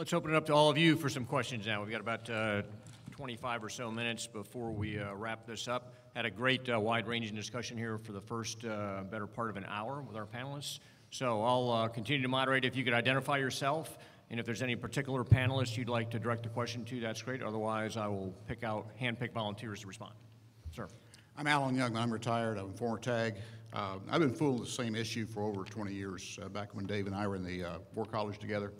Let's open it up to all of you for some questions now. We've got about uh, 25 or so minutes before we uh, wrap this up. Had a great uh, wide-ranging discussion here for the first uh, better part of an hour with our panelists. So I'll uh, continue to moderate. If you could identify yourself, and if there's any particular panelist you'd like to direct a question to, that's great. Otherwise, I will pick out, handpick volunteers to respond. Sir. I'm Alan Young. I'm retired. I'm a former TAG. Uh, I've been fooling the same issue for over 20 years, back when Dave and I were in the War College together.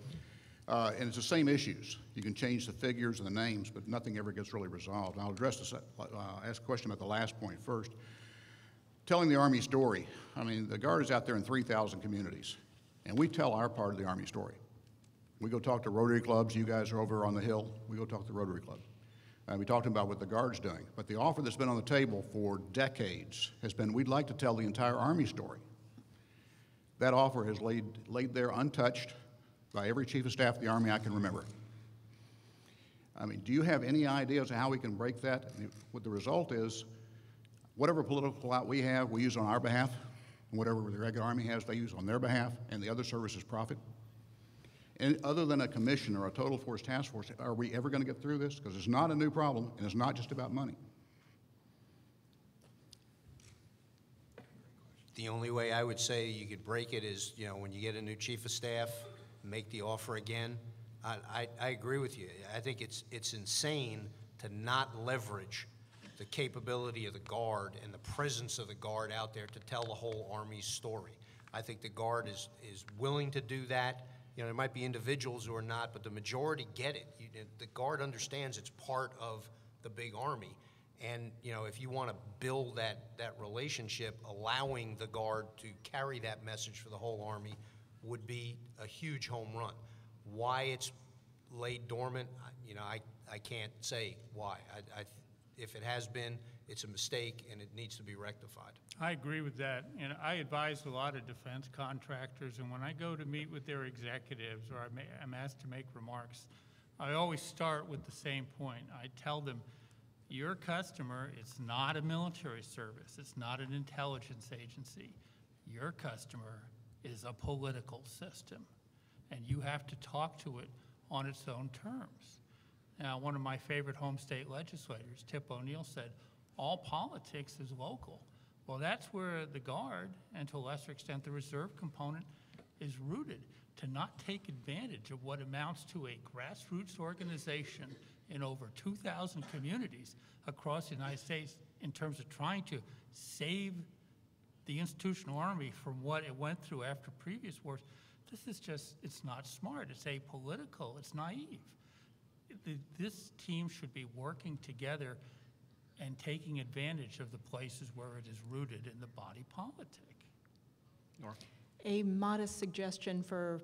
Uh, and it's the same issues. You can change the figures and the names, but nothing ever gets really resolved. And I'll address this, uh, ask a question about the last point first. Telling the Army story. I mean, the Guard is out there in 3,000 communities, and we tell our part of the Army story. We go talk to Rotary clubs. You guys are over on the Hill. We go talk to the Rotary Club. Uh, we talked about what the Guard's doing. But the offer that's been on the table for decades has been we'd like to tell the entire Army story. That offer has laid, laid there untouched by every chief of staff of the Army I can remember. I mean, do you have any ideas as to how we can break that? I mean, what the result is, whatever political clout we have, we use on our behalf, and whatever the regular Army has, they use on their behalf, and the other services profit. And other than a commission or a total force task force, are we ever going to get through this? Because it's not a new problem, and it's not just about money. The only way I would say you could break it is, you know, when you get a new chief of staff, make the offer again. I, I, I agree with you. I think it's, it's insane to not leverage the capability of the Guard and the presence of the Guard out there to tell the whole Army's story. I think the Guard is, is willing to do that. You know, there might be individuals who are not, but the majority get it. You, the Guard understands it's part of the big Army. And, you know, if you want to build that, that relationship, allowing the Guard to carry that message for the whole Army would be a huge home run. Why it's laid dormant, I- you know, I, I can't say why. I, I, if it has been, it's a mistake and it needs to be rectified. I agree with that, and I advise a lot of defense contractors, and when I go to meet with their executives, or I'm, I'm asked to make remarks, I always start with the same point. I tell them, your customer, it's not a military service, it's not an intelligence agency. Your customer is a political system, and you have to talk to it on its own terms. Now, one of my favorite home state legislators, Tip O'Neill, said, all politics is local. Well, that's where the Guard, and to a lesser extent the reserve component, is rooted. To not take advantage of what amounts to a grassroots organization in over 2,000 communities across the United States in terms of trying to save the institutional army from what it went through after previous wars, this is just, it's not smart. It's apolitical. It's naive. This team should be working together and taking advantage of the places where it is rooted in the body politic. Nora? A modest suggestion for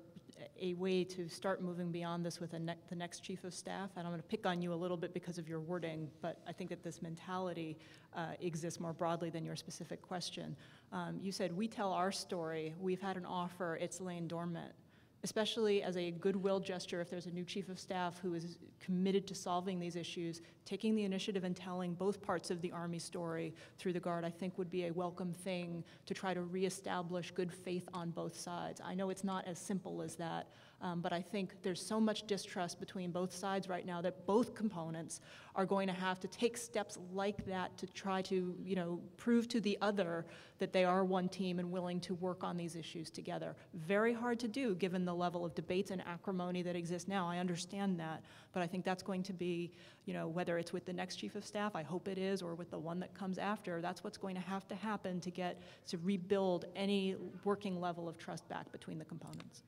a way to start moving beyond this with ne- the next chief of staff, and I'm going to pick on you a little bit because of your wording, but I think that this mentality uh, exists more broadly than your specific question. Um, You said, "We tell our story, we've had an offer, it's laying dormant." Especially as a goodwill gesture, if there's a new chief of staff who is committed to solving these issues, taking the initiative and telling both parts of the Army story through the Guard, I think would be a welcome thing to try to reestablish good faith on both sides. I know it's not as simple as that, um, but I think there's so much distrust between both sides right now that both components are going to have to take steps like that to try to, you know, prove to the other that they are one team and willing to work on these issues together. Very hard to do, given the level of debates and acrimony that exists now. I understand that, but I think that's going to be, you know, whether it's with the next chief of staff, I hope it is, or with the one that comes after, that's what's going to have to happen to get, to rebuild any working level of trust back between the components.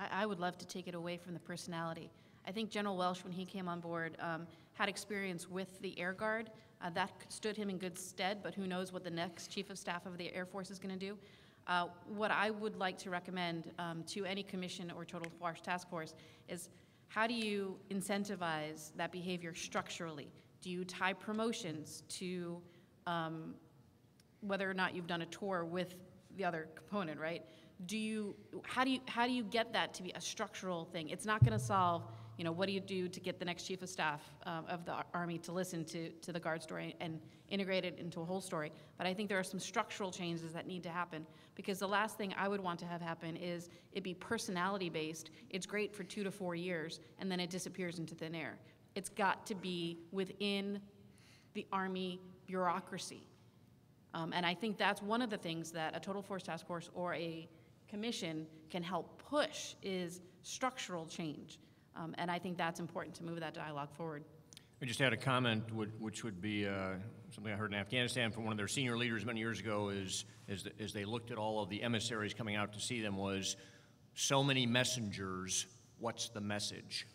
I, I would love to take it away from the personality. I think General Welsh, when he came on board, um, had experience with the Air Guard. Uh, that stood him in good stead, but who knows what the next Chief of Staff of the Air Force is going to do. Uh, what I would like to recommend um, to any commission or total force task force is how do you incentivize that behavior structurally? Do you tie promotions to um, whether or not you've done a tour with the other component, right? Do you, how do you, how do you get that to be a structural thing? It's not going to solve, You know, what do you do to get the next chief of staff um, of the Army to listen to, to the Guard story and integrate it into a whole story? But I think there are some structural changes that need to happen, because the last thing I would want to have happen is it be personality-based. It's great for two to four years, and then it disappears into thin air. It's got to be within the Army bureaucracy. Um, and I think that's one of the things that a total force task force or a commission can help push is structural change. Um, and I think that's important to move that dialogue forward. I just had a comment, which would be uh, something I heard in Afghanistan from one of their senior leaders many years ago, is, is that- as they looked at all of the emissaries coming out to see them, was so many messengers, what's the message?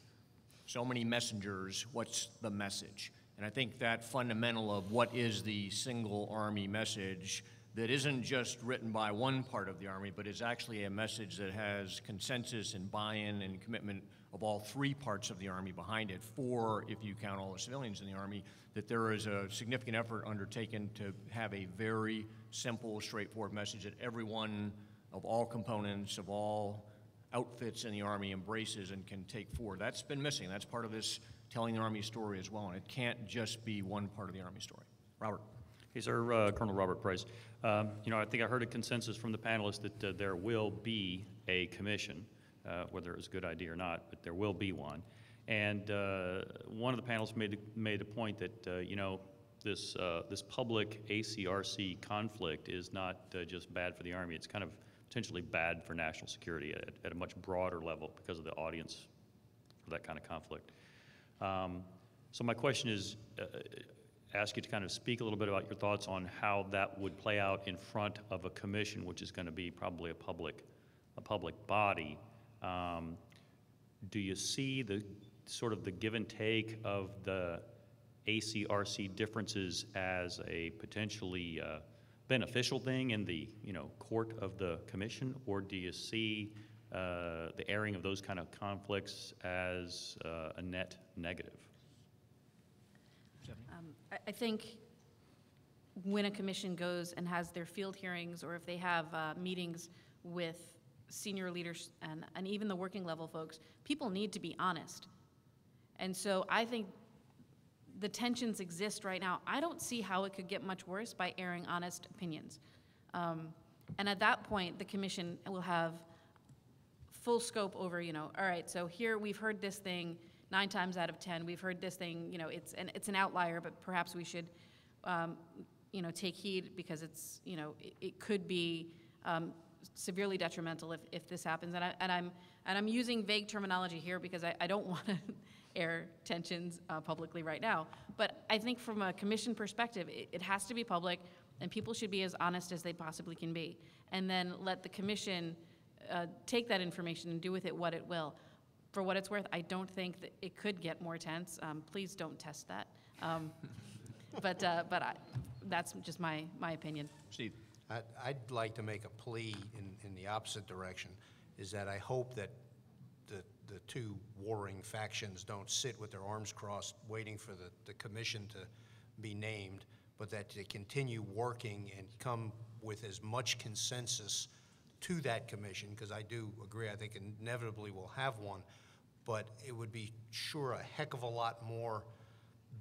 So many messengers, what's the message? And I think that fundamental of what is the single Army message that isn't just written by one part of the Army, but is actually a message that has consensus and buy-in and commitment of all three parts of the Army behind it, four if you count all the civilians in the Army, that there is a significant effort undertaken to have a very simple, straightforward message that everyone of all components, of all outfits in the Army embraces and can take forward. That's been missing. That's part of this telling the Army story as well, and it can't just be one part of the Army story. Robert? Hey, sir, uh, Colonel Robert Price. Um, You know, I think I heard a consensus from the panelists that uh, there will be a commission, uh, whether it's a good idea or not, but there will be one. And uh, one of the panelists made, made a point that, uh, you know, this, uh, this public ACRC conflict is not just bad for the Army, it's kind of potentially bad for national security at, at a much broader level because of the audience for that kind of conflict. Um, So my question is, uh, ask you to kind of speak a little bit about your thoughts on how that would play out in front of a commission, which is going to be probably a public, a public body. Um, Do you see the, sort of the give and take of the ACRC differences as a potentially uh, beneficial thing in the, you know, court of the commission? Or do you see uh, the airing of those kind of conflicts as uh, a net negative? Um, I, I think when a commission goes and has their field hearings, or if they have uh, meetings with senior leaders and, and even the working level folks, people need to be honest. And so I think the tensions exist right now. I don't see how it could get much worse by airing honest opinions. Um, and at that point, the commission will have full scope over, you know, all right, so here we've heard this thing nine times out of 10. We've heard this thing, you know, it's an, it's an outlier, but perhaps we should, um, you know, take heed because it's, you know, it, it could be um, severely detrimental if, if this happens. And, I, and, I'm, and I'm using vague terminology here because I, I don't want to air tensions uh, publicly right now. But I think from a commission perspective, it, it has to be public and people should be as honest as they possibly can be. And then let the commission uh, take that information and do with it what it will. For what it's worth, I don't think that it could get more tense. Um, please don't test that. Um, but uh, but I, that's just my, my opinion. Steve? I'd, I'd like to make a plea in, in the opposite direction, is that I hope that the, the two warring factions don't sit with their arms crossed, waiting for the, the commission to be named, but that they continue working and come with as much consensus to that commission, because I do agree, I think inevitably we'll have one, but it would be sure a heck of a lot more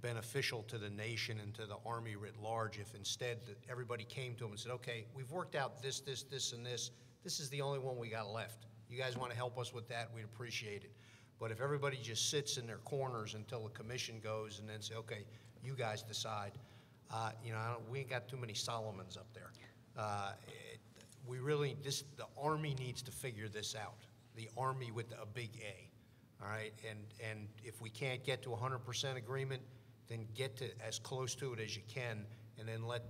beneficial to the nation and to the Army writ large if instead everybody came to them and said, okay, we've worked out this, this, this, and this. This is the only one we got left. You guys want to help us with that, we'd appreciate it. But if everybody just sits in their corners until the commission goes and then say, okay, you guys decide, uh, you know, we ain't got too many Solomons up there. Uh, it- We really, this, the Army needs to figure this out. The Army with a big A, all right? And, and if we can't get to hundred percent agreement, then get to as close to it as you can, and then let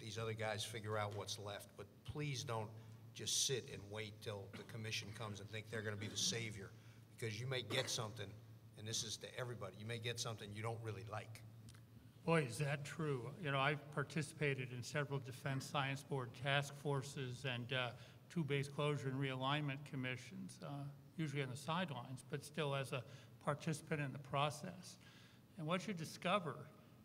these other guys figure out what's left. But please don't just sit and wait till the commission comes and think they're gonna be the savior, because you may get something, and this is to everybody, you may get something you don't really like. Boy, is that true. You know, I've participated in several Defense Science Board task forces and uh, two base closure and realignment commissions, uh, usually on the sidelines, but still as a participant in the process. And what you discover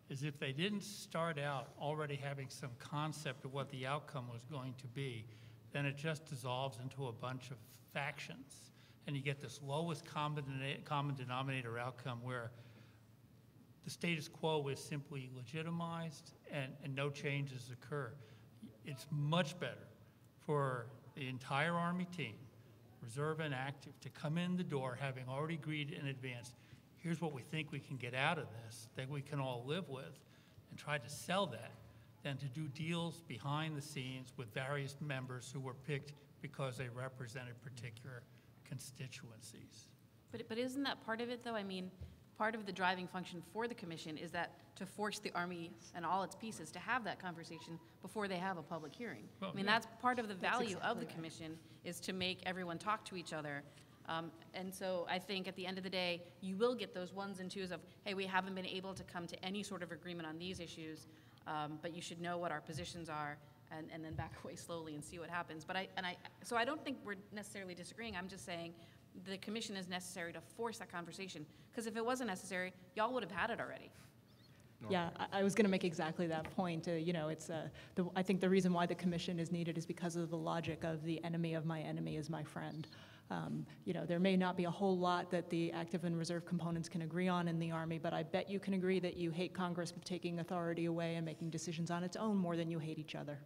is if they didn't start out already having some concept of what the outcome was going to be, then it just dissolves into a bunch of factions. and you get this lowest common denominator outcome where the status quo is simply legitimized and, and no changes occur. It's much better for the entire Army team, reserve and active, to come in the door having already agreed in advance, here's what we think we can get out of this, that we can all live with, and try to sell that, than to do deals behind the scenes with various members who were picked because they represented particular constituencies. But, but isn't that part of it, though? I mean, part of the driving function for the commission is that to force the Army and all its pieces to have that conversation before they have a public hearing. I mean, yeah. that's part of the That's value of exactly the right. commission, is to make everyone talk to each other. Um, And so I think at the end of the day, you will get those ones and twos of, hey, we haven't been able to come to any sort of agreement on these issues, um, but you should know what our positions are, and, and then back away slowly and see what happens. But I, and I, so I don't think we're necessarily disagreeing, I'm just saying the commission is necessary to force that conversation, because if it wasn't necessary, y'all would have had it already. Yeah, I, I was going to make exactly that point. Uh, You know, it's, uh, the, I think the reason why the commission is needed is because of the logic of the enemy of my enemy is my friend. Um, You know, there may not be a whole lot that the active and reserve components can agree on in the Army, but I bet you can agree that you hate Congress for taking authority away and making decisions on its own more than you hate each other.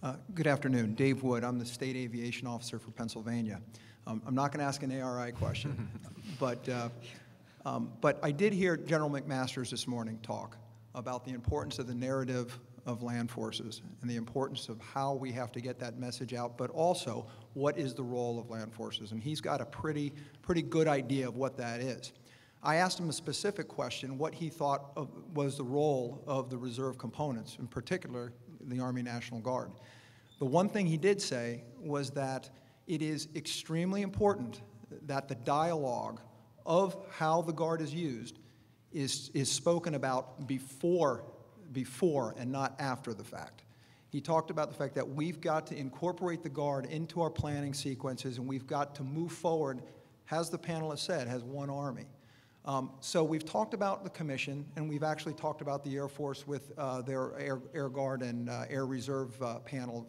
Uh, Good afternoon. Dave Wood. I'm the State Aviation Officer for Pennsylvania. Um, I'm not going to ask an ARI question, but, uh, um, but I did hear General McMaster's this morning talk about the importance of the narrative of land forces and the importance of how we have to get that message out, but also what is the role of land forces. And he's got a pretty, pretty good idea of what that is. I asked him a specific question, what he thought of, was the role of the reserve components, in particular the Army National Guard. The one thing he did say was that it is extremely important that the dialogue of how the Guard is used is, is spoken about before, before and not after the fact. He talked about the fact that we've got to incorporate the Guard into our planning sequences and we've got to move forward, as the panelists said, as one Army. Um, So we've talked about the commission, and we've actually talked about the Air Force with uh, their Air Air Guard and uh, Air Reserve uh, panel.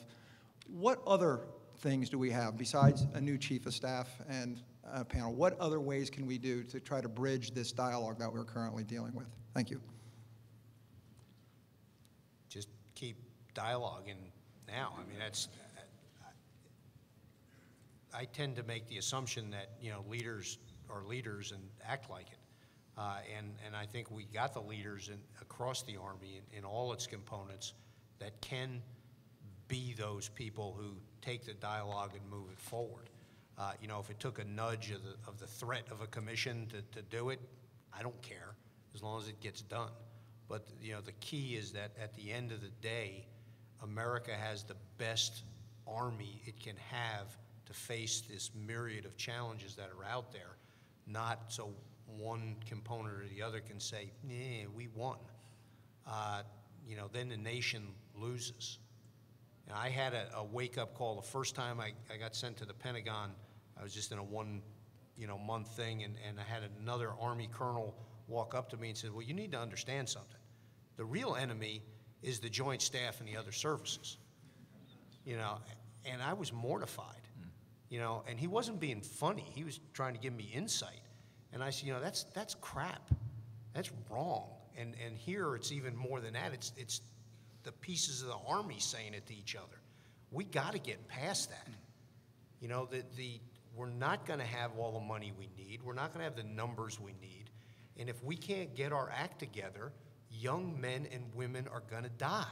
What other things do we have besides a new chief of staff and a panel? What other ways can we do to try to bridge this dialogue that we're currently dealing with? Thank you. Just keep dialoguing now. I mean, that's, I tend to make the assumption that, you know, leaders are leaders and act like it. Uh, and, and I think we got the leaders in, across the Army in, in all its components that can be those people who take the dialogue and move it forward. Uh, you know, if it took a nudge of the, of the threat of a commission to, to do it, I don't care, as long as it gets done. But, you know, the key is that at the end of the day, America has the best army it can have to face this myriad of challenges that are out there, not so one component or the other can say, yeah, we won. Uh, you know, then the nation loses. And I had a, a wake-up call the first time I, I got sent to the Pentagon. I was just in a one, you know, month thing, and, and I had another Army colonel walk up to me and said, well, you need to understand something. The real enemy is the Joint Staff and the other services. You know, and I was mortified, you know, and he wasn't being funny. He was trying to give me insight. And I said, you know, that's, that's crap. That's wrong. And, and here it's even more than that. It's, it's the pieces of the army saying it to each other. We got to get past that. Mm. You know, the, the, we're not going to have all the money we need. We're not going to have the numbers we need. And if we can't get our act together, young men and women are going to die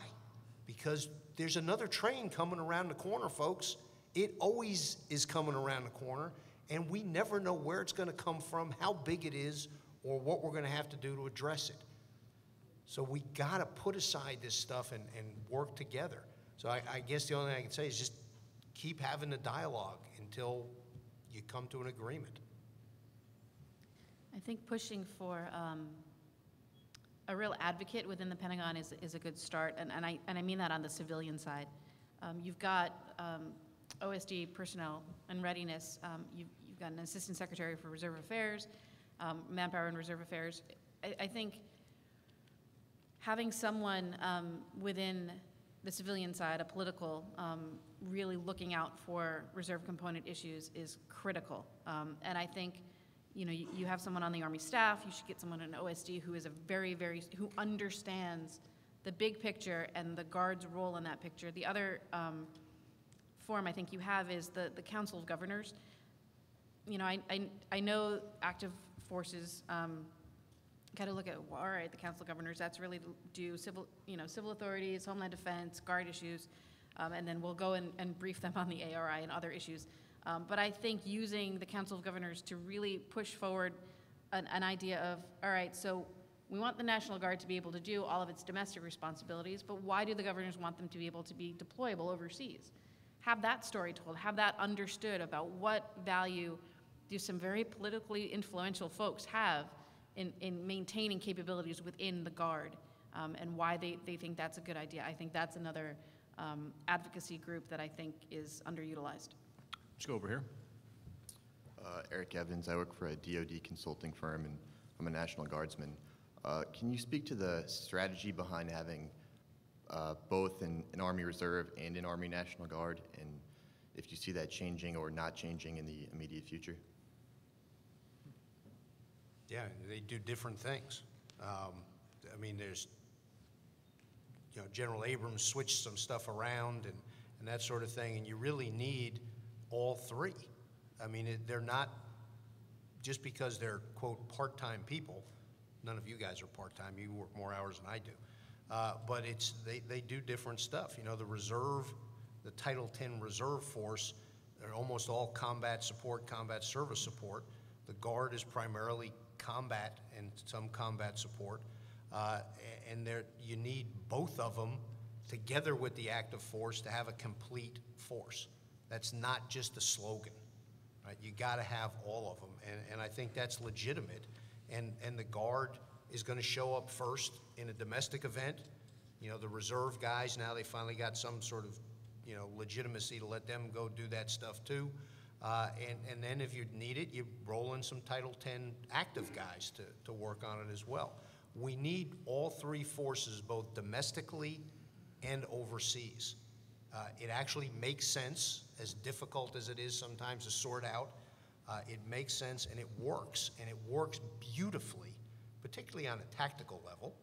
because there's another train coming around the corner, folks. It always is coming around the corner, and we never know where it's going to come from, how big it is, or what we're going to have to do to address it. So we got to put aside this stuff and, and work together. So I, I guess the only thing I can say is just keep having the dialogue until you come to an agreement. I think pushing for um, a real advocate within the Pentagon is, is a good start, and, and I, and I mean that on the civilian side. Um, You've got um, OSD personnel and readiness, um, you've, you've got an Assistant Secretary for Reserve Affairs, um, Manpower and Reserve Affairs. I, I think having someone um, within the civilian side, a political, um, really looking out for reserve component issues is critical. Um, And I think, you know, you you have someone on the Army staff, you should get someone in OSD who is a very, very, who understands the big picture and the Guard's role in that picture. The other um, form I think you have is the, the Council of Governors. You know, I, I, I know active forces, um, kind of look at, well, all right, the council of governors, that's really do civil, you know, civil authorities, homeland defense, guard issues, um, and then we'll go and, and brief them on the ARI and other issues. Um, but I think using the council of governors to really push forward an, an idea of, all right, so we want the National Guard to be able to do all of its domestic responsibilities, but why do the governors want them to be able to be deployable overseas? Have that story told, have that understood about what value do some very politically influential folks have in, in maintaining capabilities within the Guard, um, and why they, they think that's a good idea. I think that's another um, advocacy group that I think is underutilized. Let's go over here. Uh, Eric Evans. I work for a DoD consulting firm, and I'm a National Guardsman. Uh, can you speak to the strategy behind having uh, both an, an Army Reserve and an Army National Guard, and if you see that changing or not changing in the immediate future? Yeah, they do different things. Um, I mean, there's, you know, General Abrams switched some stuff around and, and that sort of thing, and you really need all three. I mean, it- they're not, just because they're, quote, part-time people, none of you guys are part-time, you work more hours than I do. Uh, But it's, they, they do different stuff. You know, the reserve, the Title X Reserve Force, they're almost all combat support, combat service support. The Guard is primarily combat and some combat support. Uh, And there, you need both of them together with the active force to have a complete force. That's not just a slogan, right? You got to have all of them, and, and I think that's legitimate. And, and the Guard is going to show up first in a domestic event. You know, the reserve guys, now they finally got some sort of, you know, legitimacy to let them go do that stuff too. Uh, and, and then if you need it, you roll in some Title X active guys to, to work on it as well. We need all three forces, both domestically and overseas. Uh, It actually makes sense, as difficult as it is sometimes to sort out. Uh, It makes sense and it works, and it works beautifully, particularly on a tactical level,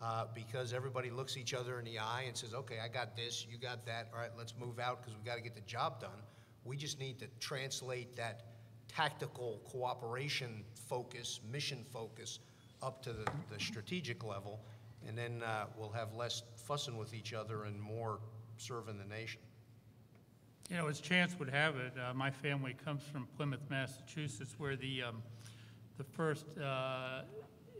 uh, because everybody looks each other in the eye and says, okay, I got this, you got that, all right, let's move out because we got to get the job done. We just need to translate that tactical cooperation focus, mission focus, up to the, the strategic level, and then uh, we'll have less fussing with each other and more serving the nation. You know, as chance would have it, uh, my family comes from Plymouth, Massachusetts, where the, um, the first uh,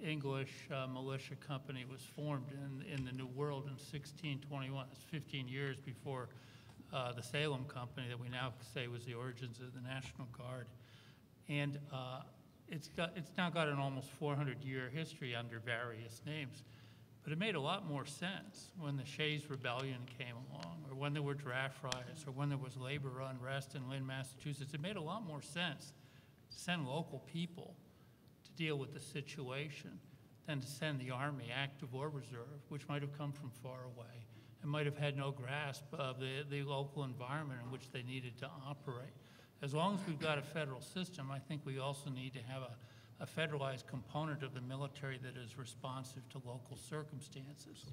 English uh, militia company was formed in, in the New World in 1621. It's 15 years before uh, the Salem Company that we now say was the origins of the National Guard. And uh, it's got, it's now got an almost 400-year history under various names. But it made a lot more sense when the Shays Rebellion came along, or when there were draft riots, or when there was labor unrest in Lynn, Massachusetts. It made a lot more sense to send local people deal with the situation than to send the Army, active or reserve, which might have come from far away and might have had no grasp of the, the local environment in which they needed to operate. As long as we've got a federal system, I think we also need to have a, a federalized component of the military that is responsive to local circumstances.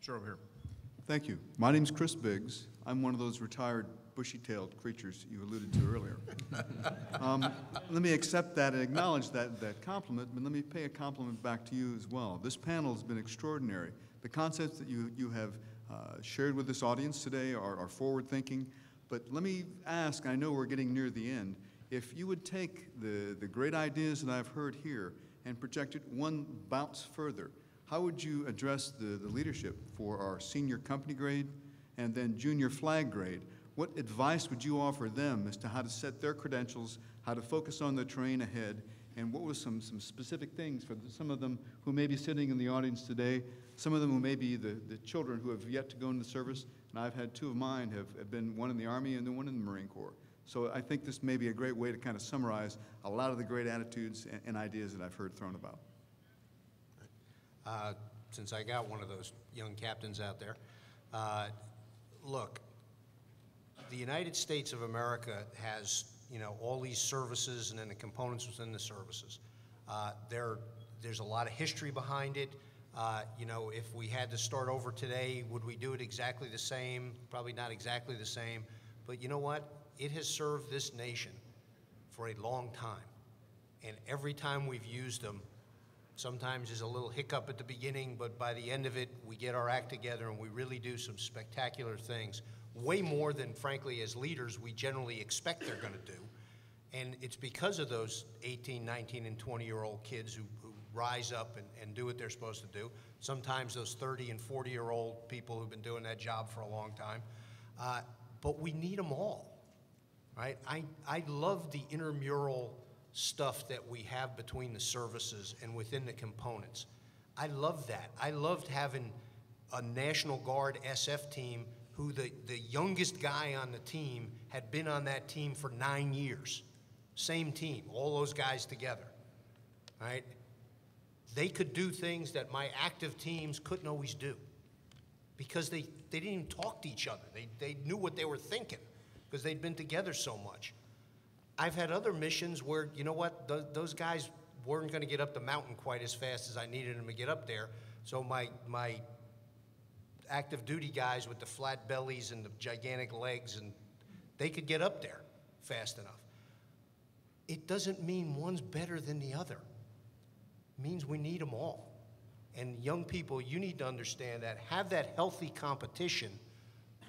Sure, over here. Thank you. My name's Chris Biggs. I'm one of those retired bushy-tailed creatures you alluded to earlier. Um, Let me accept that and acknowledge that, that compliment, but let me pay a compliment back to you as well. This panel has been extraordinary. The concepts that you, you have uh, shared with this audience today are, are forward-thinking, but let me ask, I know we're getting near the end, if you would take the, the great ideas that I've heard here and project it one bounce further, how would you address the, the leadership for our senior company grade and then junior flag grade? What advice would you offer them as to how to set their credentials, how to focus on the terrain ahead, and what were some, some specific things for some of them who may be sitting in the audience today, some of them who may be the, the children who have yet to go into service, and I've had two of mine have, have been one in the Army and then one in the Marine Corps. So I think this may be a great way to kind of summarize a lot of the great attitudes and, and ideas that I've heard thrown about. Uh, Since I got one of those young captains out there, Uh, Look, the United States of America has, you know, all these services and then the components within the services. Uh, There, there's a lot of history behind it. Uh, You know, if we had to start over today, would we do it exactly the same? Probably not exactly the same. But you know what? It has served this nation for a long time. And every time we've used them, sometimes there's a little hiccup at the beginning, but by the end of it, we get our act together and we really do some spectacular things, way more than frankly, as leaders, we generally expect they're gonna do. And it's because of those 18, 19, and 20-year-old kids who, who rise up and, and do what they're supposed to do. Sometimes those 30 and 40-year-old people who've been doing that job for a long time. Uh, but we need them all right? I, I love the intramural stuff that we have between the services and within the components. I love that. I loved having a National Guard SF team who the, the youngest guy on the team had been on that team for nine years. Same team, all those guys together, right? They could do things that my active teams couldn't always do because they, they didn't even talk to each other. They, they knew what they were thinking because they'd been together so much. I've had other missions where, you know what, th- those guys weren't going to get up the mountain quite as fast as I needed them to get up there. So my, my active duty guys with the flat bellies and the gigantic legs, and they could get up there fast enough. It doesn't mean one's better than the other. It means we need them all. And young people, you need to understand that. Have that healthy competition,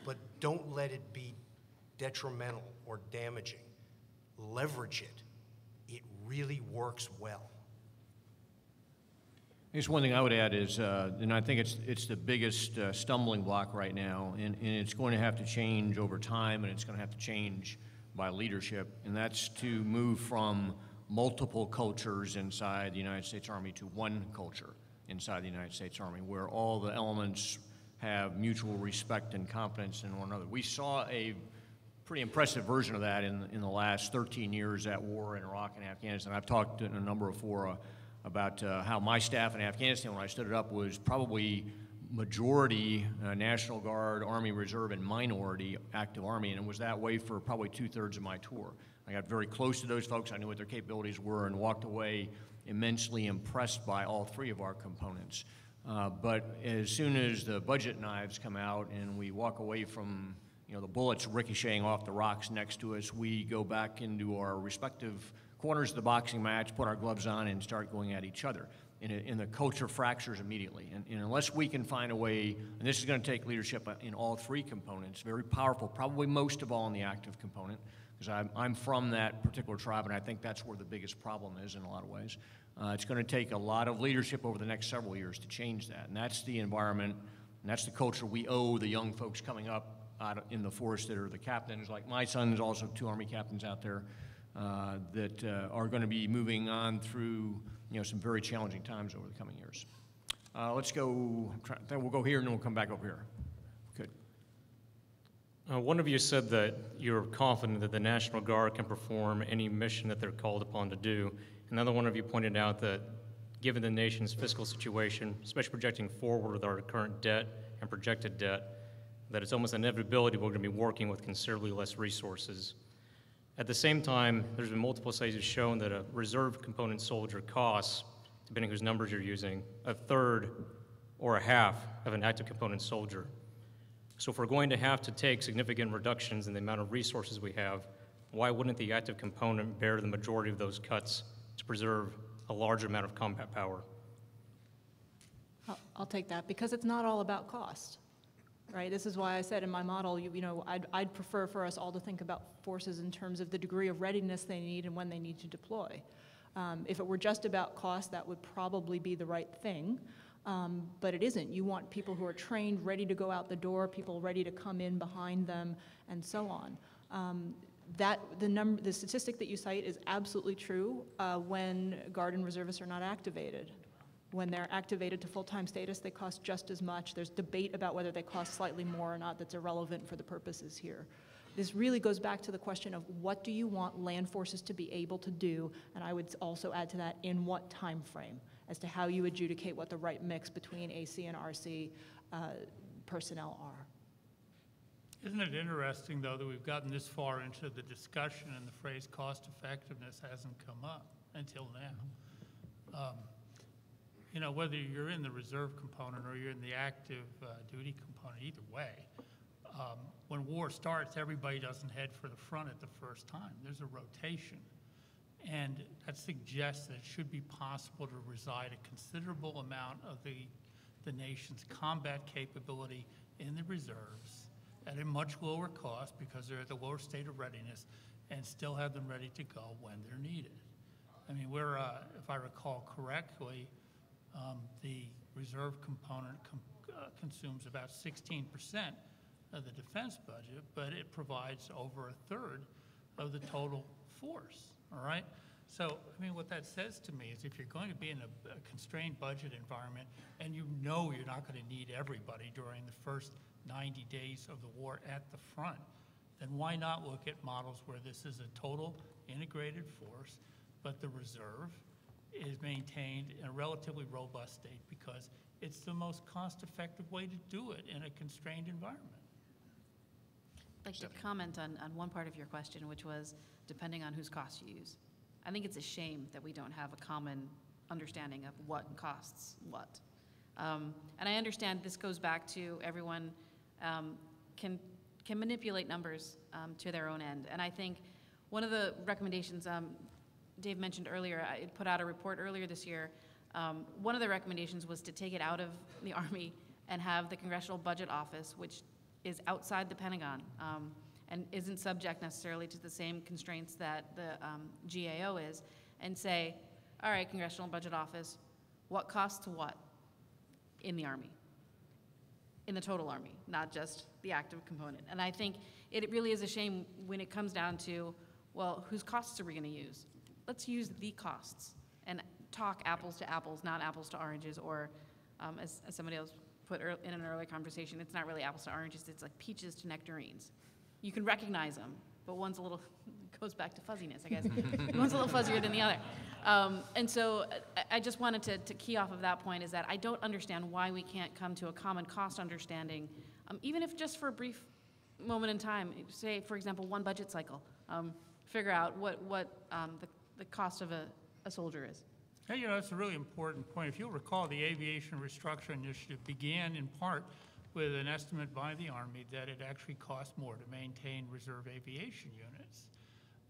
but don't let it be detrimental or damaging. Leverage it. It really works well. I guess one thing I would add is, uh, and I think it's, it's the biggest uh, stumbling block right now, and, and it's going to have to change over time, and it's going to have to change by leadership, and that's to move from multiple cultures inside the United States Army to one culture inside the United States Army, where all the elements have mutual respect and confidence in one another. We saw a pretty impressive version of that in, in the last 13 years at war in Iraq and Afghanistan. I've talked in a number of fora about uh, how my staff in Afghanistan, when I stood it up, was probably majority uh, National Guard, Army Reserve, and minority active Army, and it was that way for probably two-thirds of my tour. I got very close to those folks. I knew what their capabilities were and walked away immensely impressed by all three of our components. Uh, but as soon as the budget knives come out and we walk away from you know, the bullets ricocheting off the rocks next to us, we go back into our respective corners of the boxing match, put our gloves on, and start going at each other. And, and the culture fractures immediately. And, and unless we can find a way, and this is going to take leadership in all three components, very powerful, probably most of all in the active component, because I'm, I'm from that particular tribe, and I think that's where the biggest problem is in a lot of ways. Uh, it's going to take a lot of leadership over the next several years to change that. And that's the environment, and that's the culture we owe the young folks coming up out in the force that are the captains, like my son is also two Army captains out there, uh, that uh, are going to be moving on through you know, some very challenging times over the coming years. Uh, let's go, then we'll go here and then we'll come back over here. Good. Uh, one of you said that you're confident that the National Guard can perform any mission that they're called upon to do. Another one of you pointed out that given the nation's fiscal situation, especially projecting forward with our current debt and projected debt, that it's almost inevitability we're going to be working with considerably less resources. At the same time, there's been multiple studies shown that a reserve component soldier costs, depending whose numbers you're using, a third or a half of an active component soldier. So if we're going to have to take significant reductions in the amount of resources we have, why wouldn't the active component bear the majority of those cuts to preserve a larger amount of combat power? I'll take that, because it's not all about cost, right? This is why I said in my model, you you know, I'd I'd prefer for us all to think about forces in terms of the degree of readiness they need and when they need to deploy. Um, If it were just about cost, that would probably be the right thing, um, but it isn't. You want people who are trained, ready to go out the door, people ready to come in behind them, and so on. Um, That, the number, the statistic that you cite is absolutely true uh, when Guard and Reservists are not activated. When they're activated to full-time status, they cost just as much. There's debate about whether they cost slightly more or not that's irrelevant for the purposes here. This really goes back to the question of what do you want land forces to be able to do? And I would also add to that, in what time frame, as to how you adjudicate what the right mix between AC and RC uh, personnel are. Isn't it interesting, though, that we've gotten this far into the discussion and the phrase cost effectiveness hasn't come up until now? Um, You know, whether you're in the reserve component or you're in the active uh, duty component, either way, um, when war starts, everybody doesn't head for the front at the first time. There's a rotation. And that suggests that it should be possible to reside a considerable amount of the, the nation's combat capability in the reserves at a much lower cost because they're at the lower state of readiness and still have them ready to go when they're needed. I mean, we're, uh, if I recall correctly, um, the reserve component com- uh, consumes about 16% of the defense budget, but it provides over a third of the total force, all right? So, I mean, what that says to me is if you're going to be in a a constrained budget environment and you know you're not going to need everybody during the first 90 days of the war at the front, then why not look at models where this is a total integrated force, but the reserve is maintained in a relatively robust state because it's the most cost-effective way to do it in a constrained environment. I'd like to comment on, on one part of your question, which was depending on whose costs you use. I think it's a shame that we don't have a common understanding of what costs what. Um, and I understand this goes back to everyone um, can, can manipulate numbers um, to their own end. And I think one of the recommendations um, Dave mentioned earlier, I put out a report earlier this year. Um, one of the recommendations was to take it out of the Army and have the Congressional Budget Office, which is outside the Pentagon um, and isn't subject necessarily to the same constraints that the um, GAO is, and say, all right, Congressional Budget Office, what costs to what in the Army? In the total Army, not just the active component. And I think it really is a shame when it comes down to, well, whose costs are we going to use? Let's use the costs and talk apples to apples, not apples to oranges, or um, as, as somebody else put in an earlier conversation, it's not really apples to oranges, it's like peaches to nectarines. You can recognize them, but one's a little, goes back to fuzziness, I guess. one's a little fuzzier than the other. Um, and so I, I just wanted to, to key off of that point is that I don't understand why we can't come to a common cost understanding, um, even if just for a brief moment in time, say, for example, one budget cycle, um, figure out what, what um, the, the cost of a, a soldier is. Hey, you know, that's a really important point. If you'll recall, the Aviation Restructuring Initiative began in part with an estimate by the Army that it actually cost more to maintain reserve aviation units.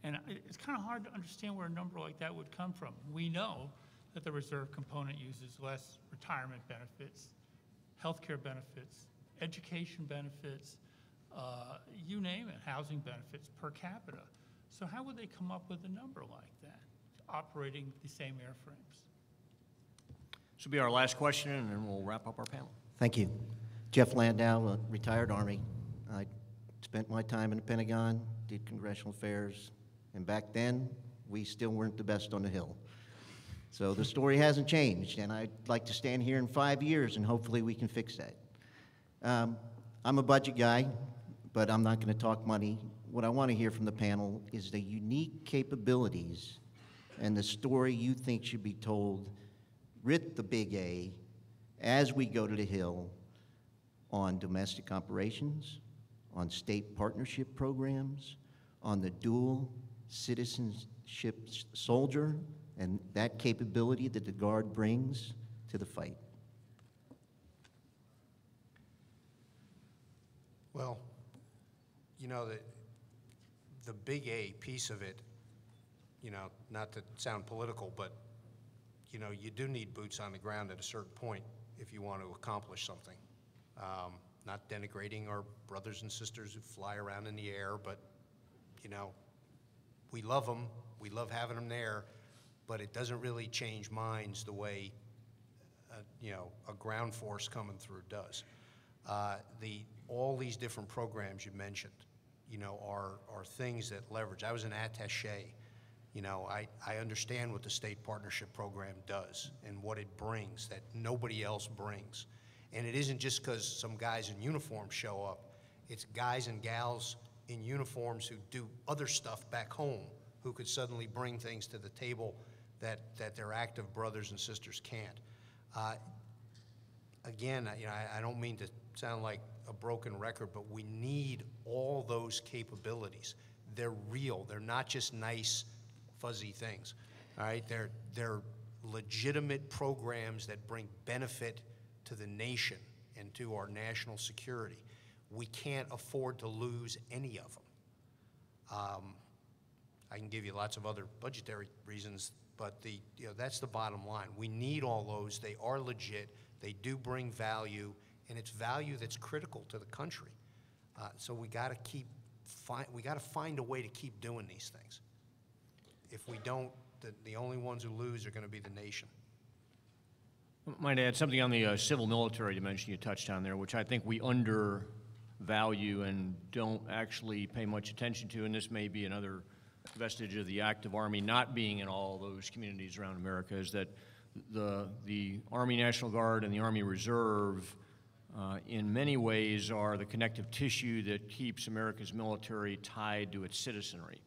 And it's kind of hard to understand where a number like that would come from. We know that the reserve component uses less retirement benefits, healthcare benefits, education benefits, uh, you name it, housing benefits per capita. So how would they come up with a number like operating the same airframes? This will be our last question, and then we'll wrap up our panel. Thank you. Jeff Landau, a retired Army. I spent my time in the Pentagon, did congressional affairs, and back then, we still weren't the best on the Hill. So the story hasn't changed, and I'd like to stand here in five years, and hopefully we can fix that. Um, I'm a budget guy, but I'm not going to talk money. What I want to hear from the panel is the unique capabilities and the story you think should be told with the big A as we go to the Hill on domestic operations, on state partnership programs, on the dual citizenship soldier, and that capability that the Guard brings to the fight. Well, you know, the, the big A piece of it, you know, not to sound political, but, you know, you do need boots on the ground at a certain point if you want to accomplish something. Um, Not denigrating our brothers and sisters who fly around in the air, but, you know, we love them, we love having them there, but it doesn't really change minds the way uh, you know, a ground force coming through does. Uh, The, all these different programs you mentioned, you know, are, are things that leverage. I was an attaché, you know, I, I understand what the state partnership program does and what it brings that nobody else brings. And it isn't just because some guys in uniform show up, it's guys and gals in uniforms who do other stuff back home who could suddenly bring things to the table that, that their active brothers and sisters can't. Uh, again, you know, I, I don't mean to sound like a broken record, but we need all those capabilities. They're real. They're not just nice, fuzzy things. All right? They're, they're legitimate programs that bring benefit to the nation and to our national security. We can't afford to lose any of them. Um, I can give you lots of other budgetary reasons, but the, you know, that's the bottom line. We need all those. They are legit. They do bring value, and it's value that's critical to the country. Uh, so we got to keep find, we got to find a way to keep doing these things. If we don't, the, the only ones who lose are going to be the nation. Might add something on the uh, civil-military dimension you touched on there, which I think we undervalue and don't actually pay much attention to, and this may be another vestige of the active Army not being in all those communities around America, is that the, the Army National Guard and the Army Reserve, uh, in many ways, are the connective tissue that keeps America's military tied to its citizenry.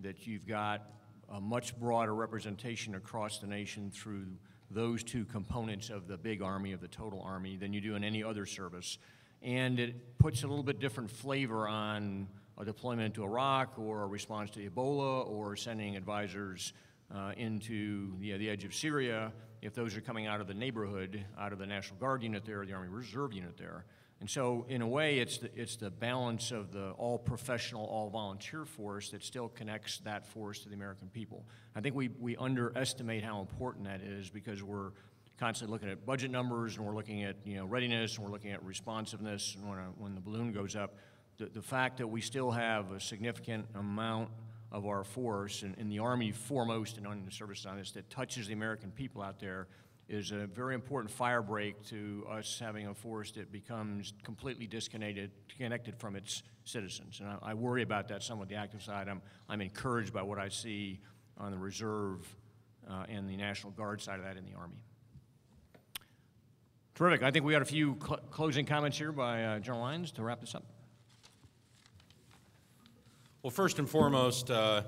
That you've got a much broader representation across the nation through those two components of the big army, of the total army, than you do in any other service. And it puts a little bit different flavor on a deployment to Iraq or a response to Ebola or sending advisors uh, into the, the edge of Syria if those are coming out of the neighborhood, out of the National Guard unit there, the Army Reserve unit there. And so, in a way, it's the, it's the balance of the all professional, all volunteer force that still connects that force to the American people. I think we, we underestimate how important that is because we're constantly looking at budget numbers and we're looking at you know readiness and we're looking at responsiveness and when, a, when the balloon goes up. The, the fact that we still have a significant amount of our force, and, and the Army foremost and on the service on this, that touches the American people out there is a very important fire break to us having a force that becomes completely disconnected connected from its citizens. And I, I worry about that some with the active side. I'm, I'm encouraged by what I see on the reserve uh, and the National Guard side of that in the Army. Terrific. I think we got a few cl- closing comments here by uh, General Lyons to wrap this up. Well, first and foremost, uh,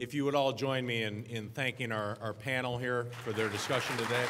if you would all join me in, in thanking our, our panel here for their discussion today.